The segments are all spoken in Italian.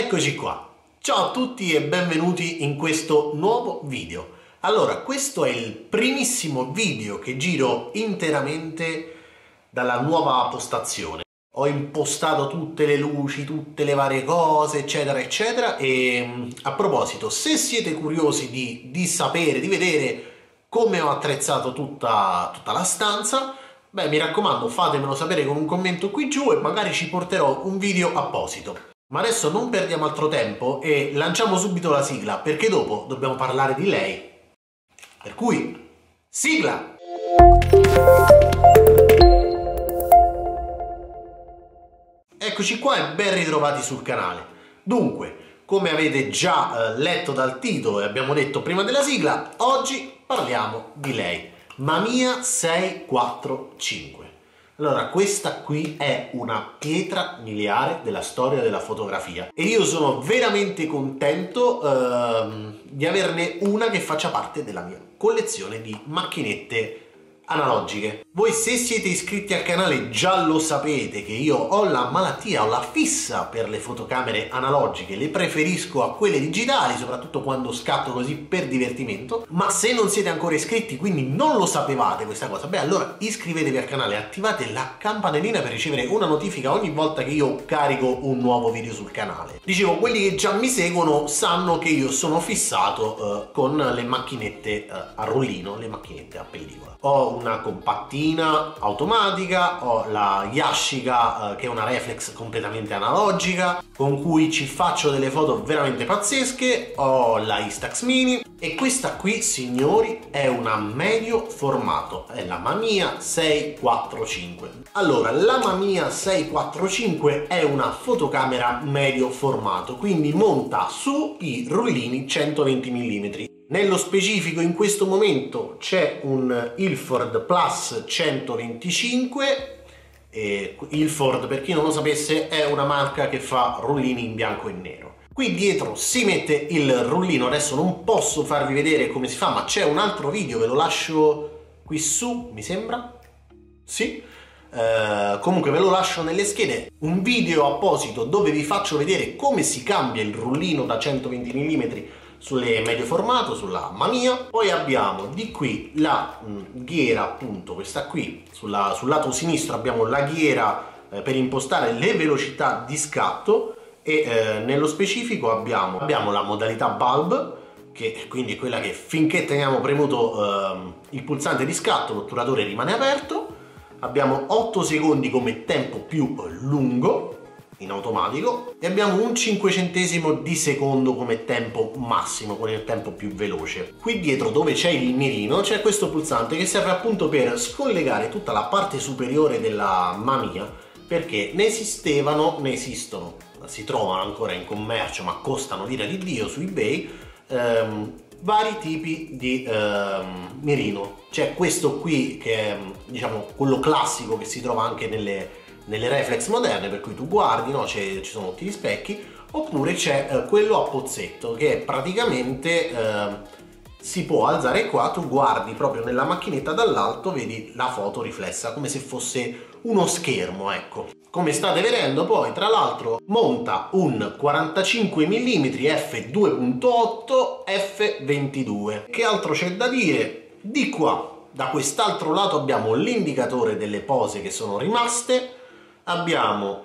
Eccoci qua. Ciao a tutti e benvenuti in questo nuovo video. Allora, questo è il primissimo video che giro interamente dalla nuova postazione. Ho impostato tutte le luci, tutte le varie cose, eccetera, eccetera. E mm, a proposito, se siete curiosi di, di sapere, di vedere come ho attrezzato tutta, tutta la stanza, beh, mi raccomando, fatemelo sapere con un commento qui giù e magari ci porterò un video apposito. Ma adesso non perdiamo altro tempo e lanciamo subito la sigla, perché dopo dobbiamo parlare di lei. Per cui, sigla! Eccoci qua e ben ritrovati sul canale. Dunque, come avete già eh, letto dal titolo e abbiamo detto prima della sigla, oggi parliamo di lei, Mamiya 645. Allora, questa qui è una pietra miliare della storia della fotografia. E io sono veramente contento ehm, di averne una che faccia parte della mia collezione di macchinette analogiche. Voi se siete iscritti al canale già lo sapete che io ho la malattia, ho la fissa per le fotocamere analogiche, le preferisco a quelle digitali, soprattutto quando scatto così per divertimento, ma se non siete ancora iscritti, quindi non lo sapevate questa cosa, beh allora iscrivetevi al canale, attivate la campanellina per ricevere una notifica ogni volta che io carico un nuovo video sul canale. Dicevo, quelli che già mi seguono sanno che io sono fissato eh, con le macchinette eh, a rollino, le macchinette a pellicola. Ho una compattina automatica, ho la Yashica eh, che è una reflex completamente analogica con cui ci faccio delle foto veramente pazzesche, ho la Instax Mini. E questa qui signori è una medio formato, è la Mamiya 645. Allora, la Mamiya 645 è una fotocamera medio formato, quindi monta su i rullini 120 mm nello specifico in questo momento c'è un Ilford Plus 125 e Ilford per chi non lo sapesse è una marca che fa rullini in bianco e nero. Qui dietro si mette il rullino, adesso non posso farvi vedere come si fa ma c'è un altro video, ve lo lascio qui su mi sembra? Sì? Uh, comunque ve lo lascio nelle schede un video apposito dove vi faccio vedere come si cambia il rullino da 120 mm sulle medio formato, sulla Mamiya. Poi abbiamo di qui la mh, mm, ghiera, appunto, questa qui, sulla, sul lato sinistro abbiamo la ghiera eh, per impostare le velocità di scatto e eh, nello specifico abbiamo, abbiamo, la modalità bulb che quindi è quella che finché teniamo premuto eh, il pulsante di scatto l'otturatore rimane aperto abbiamo 8 secondi come tempo più lungo in automatico e abbiamo un cinquecentesimo di secondo come tempo massimo con il tempo più veloce. Qui dietro dove c'è il mirino c'è questo pulsante che serve appunto per scollegare tutta la parte superiore della Mamiya perché ne esistevano, ne esistono si trovano ancora in commercio ma costano l'ira di Dio su ebay ehm, vari tipi di ehm, mirino. C'è questo qui che è diciamo quello classico che si trova anche nelle nelle reflex moderne per cui tu guardi, no? ci sono tutti gli specchi, oppure c'è eh, quello a pozzetto che praticamente eh, si può alzare qua, tu guardi proprio nella macchinetta dall'alto, vedi la foto riflessa come se fosse uno schermo, ecco. Come state vedendo poi, tra l'altro, monta un 45 mm f2.8 f22. Che altro c'è da dire? Di qua, da quest'altro lato abbiamo l'indicatore delle pose che sono rimaste, abbiamo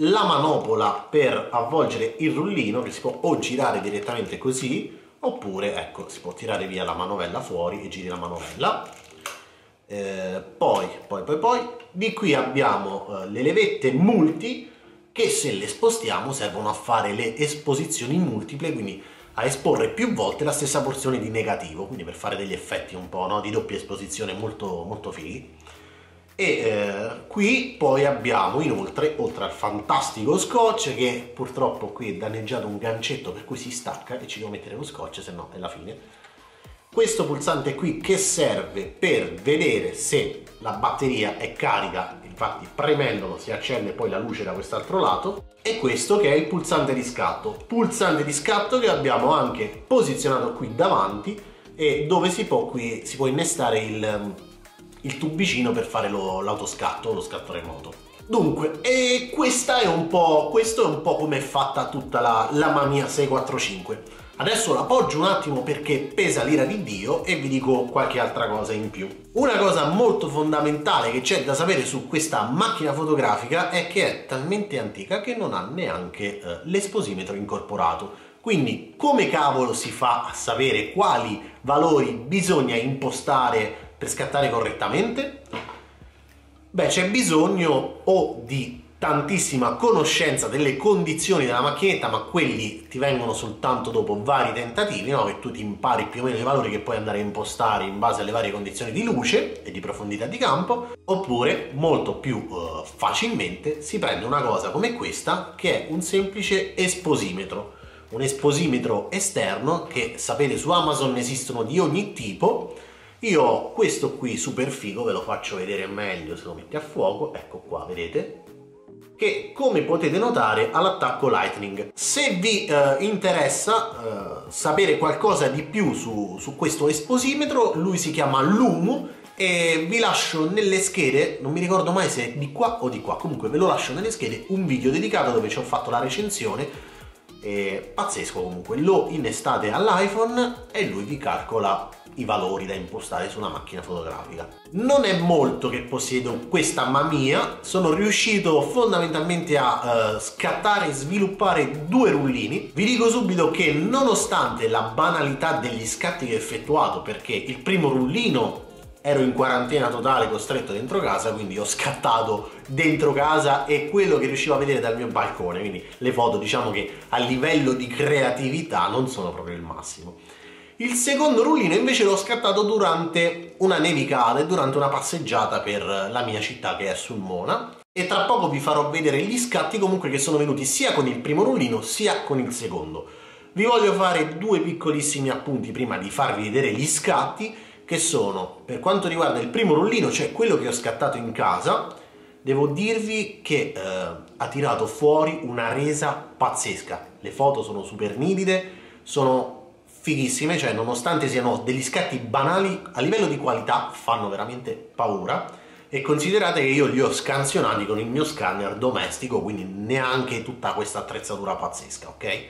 la manopola per avvolgere il rullino che si può o girare direttamente così oppure ecco si può tirare via la manovella fuori e giri la manovella. Eh, poi poi poi poi di qui abbiamo eh, le levette multi che se le spostiamo servono a fare le esposizioni multiple quindi a esporre più volte la stessa porzione di negativo quindi per fare degli effetti un po' no, di doppia esposizione molto molto fighi e eh, qui poi abbiamo inoltre oltre al fantastico scotch che purtroppo qui è danneggiato un gancetto per cui si stacca e ci devo mettere lo scotch se no è la fine. Questo pulsante qui che serve per vedere se la batteria è carica infatti premendolo si accende poi la luce da quest'altro lato. E questo che è il pulsante di scatto. Pulsante di scatto che abbiamo anche posizionato qui davanti e dove si può, qui, si può innestare il il tubicino per fare l'autoscatto, lo, scatto remoto. Dunque, e questa è un po', questo è un po' come è fatta tutta la, la Mamiya 645. Adesso l'appoggio un attimo perché pesa l'ira di Dio e vi dico qualche altra cosa in più. Una cosa molto fondamentale che c'è da sapere su questa macchina fotografica è che è talmente antica che non ha neanche eh, l'esposimetro incorporato. Quindi come cavolo si fa a sapere quali valori bisogna impostare per scattare correttamente? Beh, c'è bisogno o di tantissima conoscenza delle condizioni della macchinetta, ma quelli ti vengono soltanto dopo vari tentativi, no? che tu ti impari più o meno i valori che puoi andare a impostare in base alle varie condizioni di luce e di profondità di campo, oppure molto più uh, facilmente si prende una cosa come questa che è un semplice esposimetro un esposimetro esterno che sapete su Amazon esistono di ogni tipo io ho questo qui super figo ve lo faccio vedere meglio se lo metti a fuoco ecco qua vedete? Che come potete notare ha l'attacco lightning. Se vi eh, interessa eh, sapere qualcosa di più su, su questo esposimetro lui si chiama Lumu e vi lascio nelle schede, non mi ricordo mai se di qua o di qua, comunque ve lo lascio nelle schede un video dedicato dove ci ho fatto la recensione è pazzesco comunque, lo innestate all'iPhone e lui vi calcola i valori da impostare su una macchina fotografica. Non è molto che possiedo questa mamia, sono riuscito fondamentalmente a uh, scattare e sviluppare due rullini. Vi dico subito che nonostante la banalità degli scatti che ho effettuato, perché il primo rullino ero in quarantena totale costretto dentro casa quindi ho scattato dentro casa e quello che riuscivo a vedere dal mio balcone. Quindi le foto diciamo che a livello di creatività non sono proprio il massimo. Il secondo rullino invece l'ho scattato durante una nevicata e durante una passeggiata per la mia città che è Sulmona. E tra poco vi farò vedere gli scatti comunque che sono venuti sia con il primo rullino sia con il secondo. Vi voglio fare due piccolissimi appunti prima di farvi vedere gli scatti che sono, per quanto riguarda il primo rullino, cioè quello che ho scattato in casa, devo dirvi che eh, ha tirato fuori una resa pazzesca. Le foto sono super nitide, sono fighissime, cioè nonostante siano degli scatti banali, a livello di qualità fanno veramente paura. E considerate che io li ho scansionati con il mio scanner domestico, quindi neanche tutta questa attrezzatura pazzesca, ok?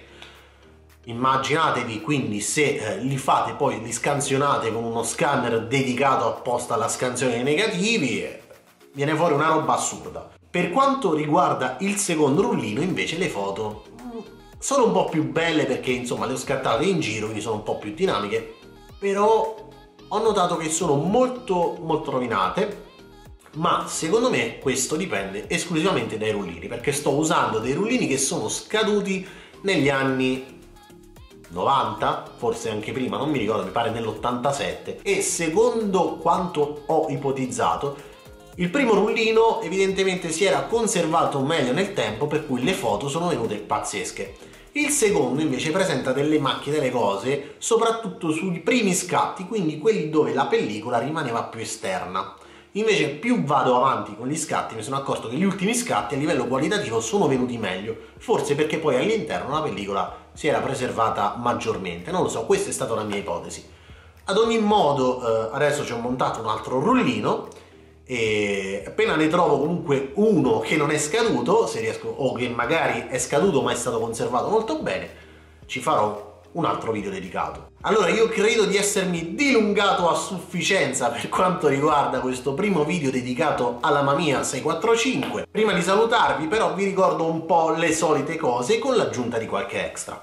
Immaginatevi quindi se eh, li fate poi, li scansionate con uno scanner dedicato apposta alla scansione dei negativi, viene fuori una roba assurda. Per quanto riguarda il secondo rullino invece le foto mm, sono un po' più belle perché insomma le ho scattate in giro, quindi sono un po' più dinamiche, però ho notato che sono molto molto rovinate ma secondo me questo dipende esclusivamente dai rullini perché sto usando dei rullini che sono scaduti negli anni 90, forse anche prima, non mi ricordo, mi pare nell'87 e secondo quanto ho ipotizzato il primo rullino evidentemente si era conservato meglio nel tempo per cui le foto sono venute pazzesche. Il secondo invece presenta delle macchie, delle cose, soprattutto sui primi scatti, quindi quelli dove la pellicola rimaneva più esterna. Invece più vado avanti con gli scatti mi sono accorto che gli ultimi scatti a livello qualitativo sono venuti meglio, forse perché poi all'interno la pellicola si era preservata maggiormente, non lo so, questa è stata la mia ipotesi. Ad ogni modo eh, adesso ci ho montato un altro rullino e appena ne trovo comunque uno che non è scaduto, se riesco, o che magari è scaduto ma è stato conservato molto bene, ci farò un altro video dedicato. Allora io credo di essermi dilungato a sufficienza per quanto riguarda questo primo video dedicato alla Mamia 645. Prima di salutarvi però vi ricordo un po' le solite cose con l'aggiunta di qualche extra.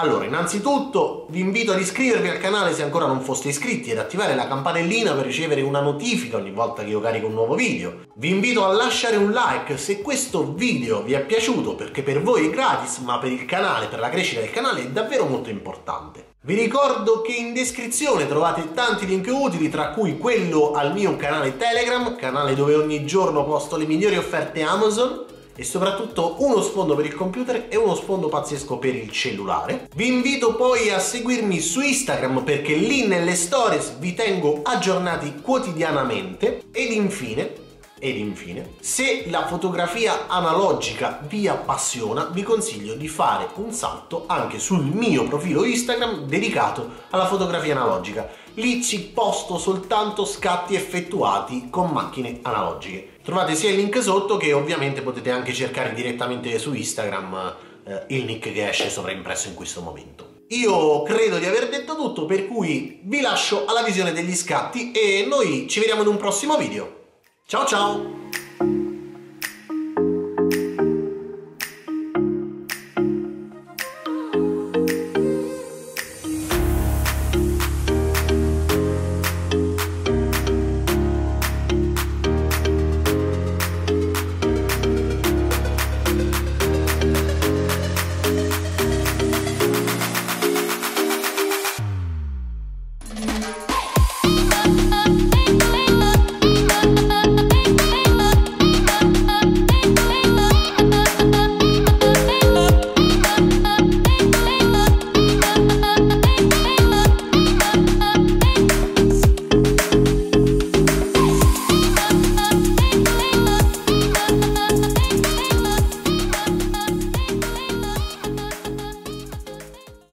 Allora, innanzitutto vi invito ad iscrivervi al canale se ancora non foste iscritti ed attivare la campanellina per ricevere una notifica ogni volta che io carico un nuovo video. Vi invito a lasciare un like se questo video vi è piaciuto perché per voi è gratis ma per il canale, per la crescita del canale è davvero molto importante. Vi ricordo che in descrizione trovate tanti link utili, tra cui quello al mio canale Telegram, canale dove ogni giorno posto le migliori offerte Amazon, e soprattutto uno sfondo per il computer e uno sfondo pazzesco per il cellulare. Vi invito poi a seguirmi su Instagram perché lì nelle stories vi tengo aggiornati quotidianamente ed infine ed infine, se la fotografia analogica vi appassiona, vi consiglio di fare un salto anche sul mio profilo Instagram dedicato alla fotografia analogica. Lì ci posto soltanto scatti effettuati con macchine analogiche Trovate sia il link sotto che ovviamente potete anche cercare direttamente su Instagram eh, il nick che esce sovraimpresso in questo momento. Io credo di aver detto tutto, per cui vi lascio alla visione degli scatti e noi ci vediamo in un prossimo video. Ciao ciao!